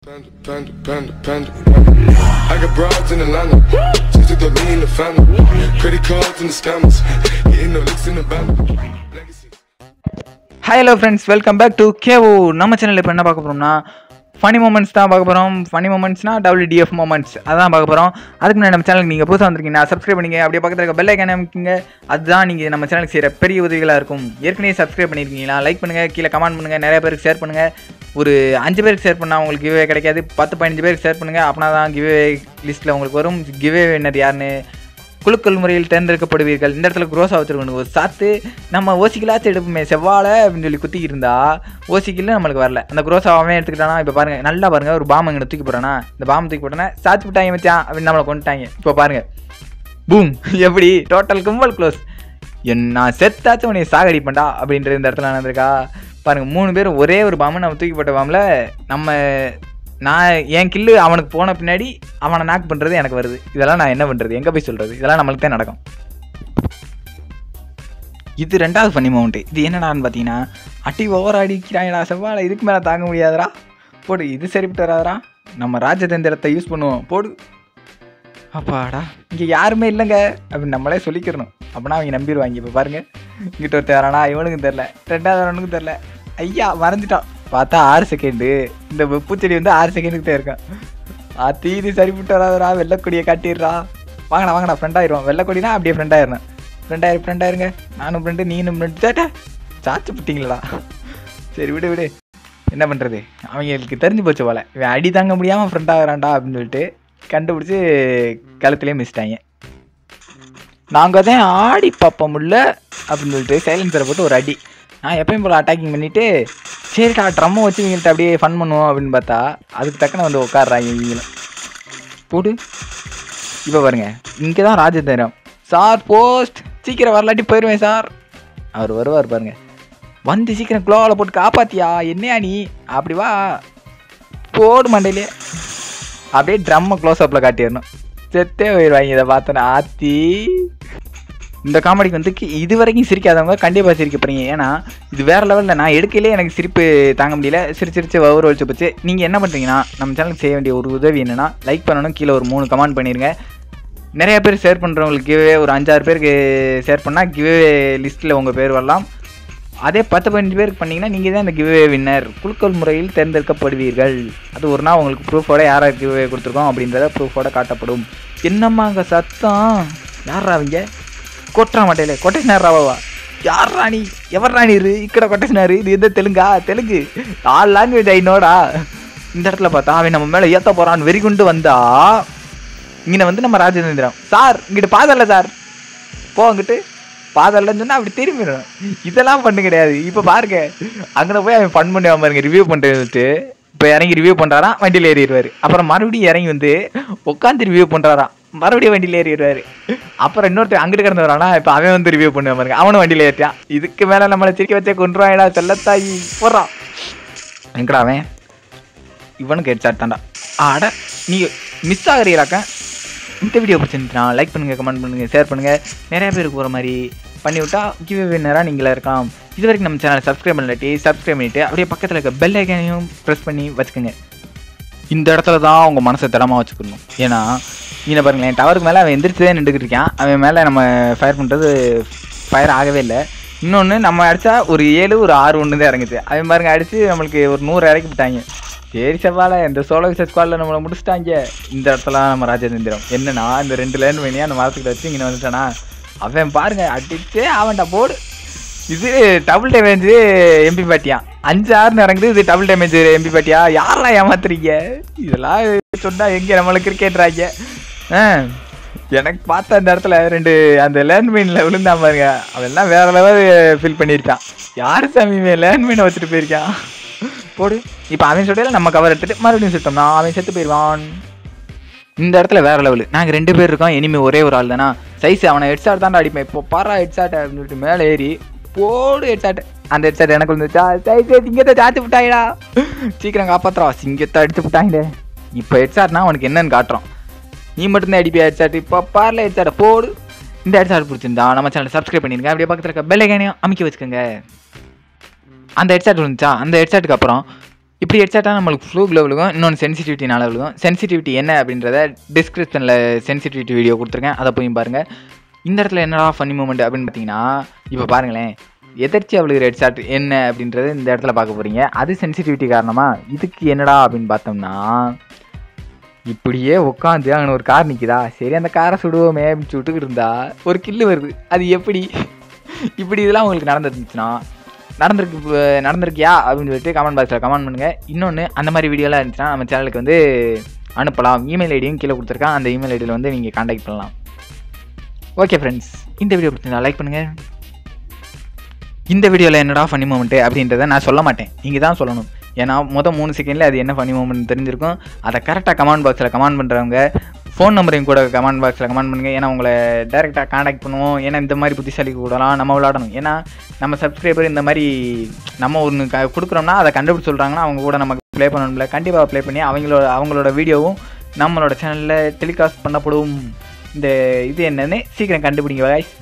Panda, panda, panda, panda, panda. I got broads in Atlanta. Just took the lean in the family. Credit cards and the scammers. Getting no licks in the band. Legacy. Hi hello friends welcome back to KO நம்ம சேனலில் இப்போ என்ன பார்க்க போகிறோம்னா funny moments தான் பார்க்க போகிறோம் funny மூமெண்ட்ஸ்னா WTF moments அதான் பார்க்க போகிறோம் அதுக்கு முன்னாடி நம்ம சேனலுக்கு நீங்கள் புதுசாக வந்திருக்கீங்க சப்ஸ்கிரைப் பண்ணிங்க அப்படியே பக்கத்தில் இருக்க பெல் ஐக்கான அமைக்கிங்க. அதுதான் நீங்கள் நம்ம சேனலுக்கு செய்கிற பெரிய உதவிகளாக இருக்கும். ஏற்கனவே சப்ஸ்கிரைப் பண்ணியிருக்கீங்களா லைக் பண்ணுங்கள் கீழே கமெண்ட் பண்ணுங்கள் நிறைய பேருக்கு ஷேர் பண்ணுங்கள் ஒரு அஞ்சு பேருக்கு ஷேர் பண்ணால் உங்களுக்கு கிவே கிடைக்காது. பத்து பதினஞ்சு பேருக்கு ஷேர் பண்ணுங்கள் அப்படின்னா தான் கிவ்வே லிஸ்ட்டில் உங்களுக்கு வரும். கிவ்வே வின்னர் யாருன்னு குழுக்கள் முறையில் தேர்ந்தெடுக்கப்படுவீர்கள். இந்த இடத்துல குரோஸாக வச்சுருக்கணும். ஒரு சாத்து நம்ம ஓசிக்கலாச்சும் எடுப்போமே செவ்வாழை அப்படின்னு சொல்லி குத்திக்கிட்டு இருந்தா ஓசிக்கல நம்மளுக்கு வரல. அந்த குரோசாவே எடுத்துக்கிட்டானா? இப்போ பாருங்கள் நல்லா பாருங்க ஒரு பாம்பு இங்கே தூக்கி போகிறானா இந்த பாம்பு தூக்கி போட்டோன்னா சாத்து விட்டாங்க மச்சான் அப்படின்னு நம்மளை கொண்டுட்டாங்க இப்போ பாருங்கள் பூம் எப்படி? டோட்டல் கும்பல் க்ளோஸ் என்ன செத்தாச்சும் உன்னை சாகடிப்பண்டா அப்படின்றது இந்த இடத்துல நடந்திருக்கா? பாருங்கள் மூணு பேர் ஒரே ஒரு பாம்பு நம்ம தூக்கி போட்ட பாம்பில் நம்ம நான் என் கில்லு அவனுக்கு போன பின்னாடி அவனை நாக் பண்ணுறது எனக்கு வருது. இதெல்லாம் நான் என்ன பண்ணுறது எங்கே போய் சொல்கிறது இதெல்லாம் நம்மளுக்கு தான் நடக்கும். இது ரெண்டாவது பண்ணி மவுண்ட்டு இது என்னடான்னு பார்த்தீங்கன்னா அட்டி ஓவர் அடிக்கிறாங்கடா செவ்வாழை இதுக்கு மேலே தாங்க முடியாதரா போடு இது சரிப்பட்டு வராதரா நம்ம ராஜதந்திரத்தை யூஸ் பண்ணுவோம். போடு. அப்பாடா இங்கே யாருமே இல்லைங்க. அப்படின்னு நம்மளே சொல்லிக்கிறணும். அப்படின்னா அவங்க நம்பிடுவாங்க. இப்போ பாருங்க. இங்கிட்ட ஒருத்தர் வரானா இவனுக்கும் தெரில ரெண்டாவது வரவனுக்கும் தெரில ஐயா மறந்துட்டான். பார்த்தா ஆறு செகண்டு இந்த பூச்செடி வந்து ஆறு செகண்டுக்கு தான் இருக்கான் ஆ தீதி சரிப்பட்டு வராதரா வெள்ளக்கொடியை காட்டிடுறா. வாங்கண்ணா வாங்கண்ணா ஃப்ரெண்ட் ஆயிரும். வெள்ளக்கொடினா அப்படியே ஃப்ரெண்ட் ஆயிரும் ஃப்ரெண்ட் ஆயிரு ஃப்ரெண்ட் ஆயிருங்க. நானும் ஃப்ரெண்டு நீனும் ஃப்ரெண்டு சேட்டா சாச்சு புட்டிங்களா சரி விடு விடு. என்ன பண்ணுறது அவங்களுக்கு தெரிஞ்சு போச்சு போல. இவன் அடி தாங்க முடியாமல் ஃப்ரெண்ட் ஆகிறான்டா அப்படின்னு சொல்லிட்டு கண்டுபிடிச்சி கழுத்துலேயே மிஸ்ட்டாங்க நாங்கள் தான் ஆடி பார்ப்போம் முடியல அப்படின்னு சொல்லிட்டு சைலன்சரை போட்டு ஒரு அடி. நான் எப்பயும் போல் அட்டாக்கிங் பண்ணிவிட்டு சரிடா ட்ரம்மை வச்சு இவங்கள்ட்ட அப்படியே ஃபன் பண்ணுவோம் அப்படின்னு பார்த்தா அதுக்கு தக்கன வந்து உட்காடுறாங்க இவங்களும். போடு. இப்போ பாருங்க இங்கே தான் ராஜதந்திரம் சார் போஸ்ட் சீக்கிரம் வரலாட்டி போயிடுவேன் சார். அவர் வருவார் பாருங்க. வந்து சீக்கிரம் குளோவில் போட்டு காப்பாத்தியா? என்னையா நீ? அப்படி வா. போடு மண்டையிலே. அப்படியே ட்ரம்மை க்ளோஸ் அப்பில் காட்டிடணும். செத்தே போயிடுவாங்க இதை பார்த்தோன்னே. ஆத்தி. இந்த காமெடிக்கு வந்து கி- இது வரைக்கும் சிரிக்காதவங்க கண்டிப்பாக சிரிக்க போகிறீங்க ஏன்னா இது வேறு லெவலில் நான் எடுக்கையிலே எனக்கு சிரிப்பு தாங்க முடியல. சிரிச்சு சிரிச்சு வவுறு வலிச்சு போச்சு. நீங்கள் என்ன பண்ணுறீங்கன்னா நம்ம சேனலுக்கு செய்ய வேண்டிய ஒரு உதவி என்னென்னா லைக் பண்ணணும் கீழே ஒரு மூணு கமெண்ட் பண்ணிடுங்க நிறைய பேர் ஷேர் பண்ணுறவங்களுக்கு கிவே ஒரு அஞ்சாறு பேருக்கு ஷேர் பண்ணால் கிவே லிஸ்ட்டில் உங்கள் பேர் வரலாம். அதே பத்து பதினஞ்சு பேருக்கு பண்ணீங்கன்னா நீங்கள் தான் இந்த கிவே வின்னர் குழுக்கள் முறையில் தேர்ந்தெடுக்கப்படுவீர்கள். அது ஒரு நாள் உங்களுக்கு ப்ரூஃபோட யாரை கிவே கொடுத்துருக்கோம் அப்படின்றத ப்ரூஃபோட காட்டப்படும். என்னம்மா அங்கே சத்தம்? யாரா அவங்க? கொட்டுறா மாட்டேல கொட்டேஷனார் ராவா யார் ராணி? எவர் ராணி இரு இக்கட கொட்டேஷனாரு இது எந்த தெலுங்கா? தெலுங்கு. ஆல் லாங்குவேஜ் ஐநோடா இந்த இடத்துல பார்த்தா அவன் நம்ம மேலே ஏற்ற போகிறான்னு வெறி கொண்டு வந்தா இங்கே வந்து நம்ம ராஜேந்திரம் சார் இங்கிட்டு பாதல்ல சார். போ அங்கிட்டு பாதல்லன்னு சொன்னால் அப்படி திரும்பிடும். இதெல்லாம் பண்ணு கிடையாது. இப்போ பாருங்க. அங்கே போய் அவன் ஃபன் பண்ணுவான் பாருங்க. ரிவ்யூ பண்ணிட்டு இப்போ இறங்கி ரிவ்யூ பண்ணுறாராம் வண்டியில் ஏறிடுவார். அப்புறம் மறுபடியும் இறங்கி வந்து உட்காந்து ரிவ்யூ பண்ணுறாராம் மறுபடியும் வண்டியில் ஏறிடுவாரு. அப்புறம் இன்னொருத்தர் அங்கிட்டு கிடந்து வரானா இப்போ அவன் வந்து ரிவ்யூ பண்ணுவான் பாருங்க. அவனும் வண்டியில் ஏற்றியான் இதுக்கு மேலே நம்மளை சிரிக்க வச்சே கொண்டுருவாங்கடா செல்லத்தாயி போடுறான் எங்கடா அவன்? இவனுக்கு ஹெட்ஷாட் தான்டா ஆட நீ மிஸ் ஆகிறீராக்க இந்த வீடியோ பிடிச்சிருந்துச்சுன்னா லைக் பண்ணுங்கள் கமெண்ட் பண்ணுங்கள் ஷேர் பண்ணுங்கள் நிறைய பேருக்கு போகிற மாதிரி பண்ணிவிட்டா கிவ் வின்னராக நீங்களே இருக்கலாம். இது வரைக்கும் நம்ம சேனலை சப்ஸ்கிரைப் பண்ணலாட்டி சப்ஸ்கிரைப் பண்ணிவிட்டு அப்படியே பக்கத்தில் இருக்க பெல் ஐக்கானையும் ப்ரெஸ் பண்ணி வச்சுக்கோங்க. இந்த இடத்துல தான் உங்கள் மனசை திடமாக வச்சுக்கணும். ஏன்னா இங்கே பாருங்களேன் டவருக்கு மேலே அவன் எந்திரிச்சதே நின்றுக்கிட்டு இருக்கான். அவன் மேலே நம்ம ஃபயர் பண்ணுறது ஃபயர் ஆகவே இல்லை. இன்னொன்று நம்ம அடித்தா ஒரு ஏழு ஒரு ஆறு ஒன்று தான் இறங்குச்சு அவன் பாருங்க அடித்து நம்மளுக்கு ஒரு நூறு இறக்கி விட்டாங்க. சரி செவ்வால இந்த சோலோ விச ஸ்குவாடில் நம்மளை முடிச்சிட்டாங்க. இந்த இடத்துல நம்ம ராஜேந்திரம் என்னன்னா இந்த ரெண்டு லேண்ட் வேணியா அந்த மரத்துக்கிட்ட வச்சு இங்கே வந்துட்டானா? அவன் பாருங்க அடிச்சே அவன்டா போடு. இது டபுள் டேமேஜ் எம்பி பாட்டியா? அஞ்சு ஆறுன்னு இறங்குது இது டபுள் டேமேஜ் எம்பி பாட்டியா? யாரெல்லாம் ஏமாத்துறீங்க? இதெல்லாம் சொன்னால் எங்கே நம்மளுக்கு கிரிக்கெட்றாங்க எனக்கு பார்த்த அந்த இடத்துல ரெண்டு அந்த லேண்ட்மைனில் விழுந்தான் பாருங்க. அவெல்லாம் வேற லெவல் ஃபீல் பண்ணியிருக்கான் யார் சாமி லேண்ட்மைனை வச்சுட்டு போயிருக்கான்? போடு. இப்போ அவன் சொல்லிட்டு நம்ம கவர் எடுத்துட்டு மறுபடியும் சுத்தம்னா அவன் செத்து போயிடுவான் இந்த இடத்துல வேற லெவலு நாங்கள் ரெண்டு பேர் இருக்கோம். இனிமே ஒரே ஒரு ஆள் தானா? சைஸ் அவனை ஹெட்ஷாட் தான்டா அடிப்பேன். இப்போ பாரா ஹெட்ஷாட் அப்படின்னு சொல்லிட்டு மேலே ஏறி போடு ஹெட்ஷாட் அந்த ஹெட்ஷாட் எனக்கு வந்துச்சா? சைஸ் சிங்கத்தை சாத்து விட்டாயிடா. சீக்கிரம் காப்பாத்துறா. சிங்கத்தை அடிச்சு விட்டாங்களே இப்போ ஹெட்ஷாட்னா அவனுக்கு என்னன்னு காட்டுறோம். நீ மட்டும்தான் அடிப்பி ஹெட்சாட் இப்போ பார்ல ஹெட்சாட் போடு. இந்த ஹெட்சாட் பிடிச்சிருந்தா நம்ம சேனலை சப்ஸ்கிரைப் பண்ணிருங்க. அப்படியே பக்கத்தில் இருக்க பெல் ஐக்கானையும் அமைக்க வச்சுக்கோங்க. அந்த ஹெட்சாட் இருந்துச்சா? அந்த ஹெட்செட்டுக்கு அப்புறம் இப்படி ஹெட்சாட்டாக நம்மளுக்கு ஃப்ளூ விழுகும். இன்னொன்று சென்சிட்டிவிட்டினால விழுகும். சென்சிட்டிவிட்டி என்ன அப்படின்றத டிஸ்கிரிப்ஷனில் சென்சிட்டிவிட்டி வீடியோ கொடுத்துருக்கேன். அதை போய் பாருங்கள் இந்த இடத்துல என்னடா ஃபன்னி மூமெண்ட் அப்படின்னு பார்த்தீங்கன்னா இப்போ பாருங்களேன். எதிர்ச்சி அவளுக்கு ரெட் ஷாட் என்ன அப்படின்றது இந்த இடத்துல பார்க்க போகிறீங்க அது சென்சிட்டிவிட்டி காரணமாக இதுக்கு என்னடா அப்படின்னு பார்த்தோம்னா இப்படியே உட்காந்து அங்கே ஒரு கார் நிற்குதா சரி அந்த காரை சுடுவோமே அப்படின்னு சுட்டுக்கிட்டு இருந்தா ஒரு கில்லு வருது. அது எப்படி? இப்படி இதெல்லாம் உங்களுக்கு நடந்துருந்துச்சுன்னா நடந்திருக்கு நடந்திருக்கியா? அப்படின்னு சொல்லிட்டு கமெண்ட் பாக்ஸில் கமெண்ட் பண்ணுங்கள் இன்னொன்று அந்த மாதிரி வீடியோலாம் இருந்துச்சுன்னா நம்ம சேனலுக்கு வந்து அனுப்பலாம். இமெயில் ஐடியும் கீழே கொடுத்துருக்கேன். அந்த இமெயில் ஐடியில் வந்து நீங்கள் காண்டாக்ட் பண்ணலாம். ஓகே ஃப்ரெண்ட்ஸ் இந்த வீடியோ பிடிச்சிருந்தா லைக் பண்ணுங்கள் இந்த வீடியோவில் என்னடா ஃபன்னி மூமெண்ட்டு அப்படின்றத நான் சொல்ல மாட்டேன். நீங்கள் தான் சொல்லணும். ஏன்னா மொதல் மூணு செகண்டில் அது என்ன ஃபனி மூமெண்ட் தெரிஞ்சிருக்கும். அதை கரெக்டாக கமெண்ட் பாக்ஸில் கமெண்ட் பண்ணுறவங்க ஃபோன் நம்பரையும் கூட கமெண்ட் பாக்ஸில் கமெண்ட் பண்ணுங்கள் ஏன்னா உங்களை டேரெக்டாக காண்டாக்ட் பண்ணுவோம். ஏன்னா இந்த மாதிரி புத்திசாலி கூடலாம் நம்ம விளாடணும் ஏன்னா நம்ம சப்ஸ்கிரைபர் இந்த மாதிரி நம்ம ஒன்று க கொடுக்குறோம்னா அதை கண்டுபிடிச்சு சொல்கிறாங்கன்னா அவங்க கூட நமக்கு ப்ளே பண்ணணும்ல. கண்டிப்பாக ப்ளே பண்ணி அவங்களோட அவங்களோட வீடியோவும் நம்மளோட சேனலில் டெலிகாஸ்ட் பண்ணப்படும். இந்த இது என்னன்னு சீக்கிரம் கண்டுபிடிங்க வாய்ஸ்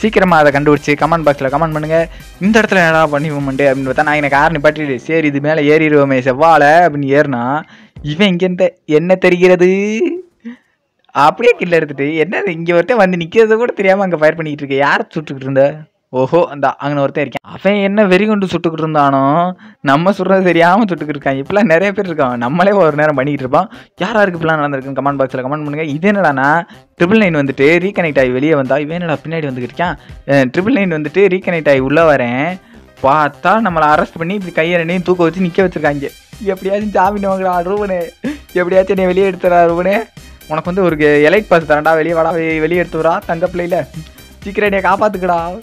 சீக்கிரமாக அதை கண்டுபிடிச்சி கமெண்ட் பாக்ஸில் கமெண்ட் பண்ணுங்கள் இந்த இடத்துல என்னடா பண்ணி மூமெண்ட்டு அப்படின்னு பார்த்தா நான் எனக்கு காரணம் பற்றிடு சரி இது மேலே ஏறிடுவோமே செவ்வாழை அப்படின்னு ஏறினா இவன் இங்கேருந்து என்ன தெரிகிறது? அப்படியே கில்ல எடுத்துட்டு என்ன இங்கே ஒருத்தன் வந்து நிற்கிறது கூட தெரியாமல் அங்கே ஃபயர் பண்ணிக்கிட்டு இருக்கேன் யாரை சுட்டுக்கிட்டு இருந்த? ஓஹோ அந்த அங்கே ஒருத்தன் இருக்கேன். அவன் என்ன வெறி கொண்டு சுட்டுக்கிட்டு இருந்தானோ நம்ம சுடுறது தெரியாமல் சுட்டுக்கிட்டு இருக்கான். இப்பெல்லாம் நிறைய பேர் இருக்கான் நம்மளே ஒரு நேரம் பண்ணிக்கிட்டு இருப்பான். யார் யாருக்கு இப்பெல்லாம் நடந்திருக்குன்னு கமெண்ட் பாக்ஸில் கமெண்ட் பண்ணுங்க. இது என்னடானா ட்ரிபிள் நைன் வந்துட்டு ரீகனெக்ட் ஆகி வெளியே வந்தா இவன் என்னடா பின்னாடி வந்துக்கிட்டு இருக்கான்? ட்ரிபிள் நைன் வந்துட்டு ரீகனெக்ட் ஆகி உள்ளே வரேன். பார்த்தா நம்மளை அரெஸ்ட் பண்ணி இப்படி கையை ரெண்டையும் தூக்க வச்சு நிற்க வச்சுருக்காங்க. எப்படியாச்சும் ஜாமீன் வாங்குறா ரூபனே. எப்படியாச்சும் என்னை வெளியே எடுத்துறா ரூபனே. உனக்கு வந்து ஒரு எலைட் பாஸ் தரேன்டா வெளியே வாடா வெ- வெளியே எடுத்து வரா தங்க பிள்ளையில. சீக்கிரம் என்னைய காப்பாத்துக்கடா.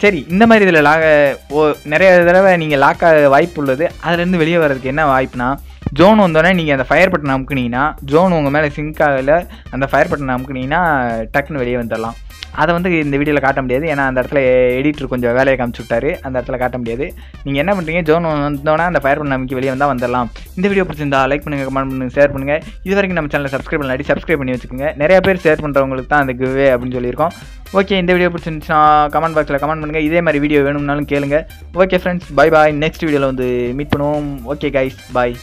சரி இந்த மாதிரி இதில் லாக ஓ நிறைய தடவை நீங்கள் லாக் ஆக வாய்ப்பு உள்ளது. அதுலேருந்து வெளியே வர்றதுக்கு என்ன வாய்ப்புனா ஜோன் வந்தோடனே நீங்கள் அந்த ஃபயர் பட்டன் அமுக்குனீங்கன்னா ஜோன் உங்கள் மேலே சிங்க் ஆகல அந்த ஃபயர் பட்டன் அமுக்குனீங்கன்னா டக்குன்னு வெளியே வந்துடலாம் அதை வந்து இந்த வீடியோவில் காட்ட முடியாது. ஏன்னா அந்த இடத்துல எடிட்டர் கொஞ்சம் வேலையை காமிச்சு விட்டாரு. அந்த இடத்துல காட்ட முடியாது. நீங்கள் என்ன பண்ணுறீங்க ஜோன் வந்தோன்னா அந்த ஃபயர் பண்ண அமைக்க வெளியே வந்தால் வந்துடலாம். இந்த வீடியோ பிடிச்சிருந்தா லைக் பண்ணுங்கள் கமெண்ட் பண்ணுங்கள் ஷேர் பண்ணுங்கள் இது வரைக்கும் நம்ம சேனலை சப்ஸ்கிரைப் பண்ணாடி சப்ஸ்கிரைப் பண்ணி வச்சுக்கோங்க. நிறைய பேர் ஷேர் பண்ணுறவங்களுக்கு தான் அந்த கிவ்வே அப்படின்னு சொல்லியிருக்கோம். ஓகே இந்த வீடியோ பிடிச்சிருந்துச்சுன்னா கமெண்ட் பாக்ஸில் கமெண்ட் பண்ணுங்கள் இதே மாதிரி வீடியோ வேணும்னாலும் கேளுங்க. Okay friends bye bye next வீடியோவில் வந்து மீட் பண்ணுவோம். Okay guys bye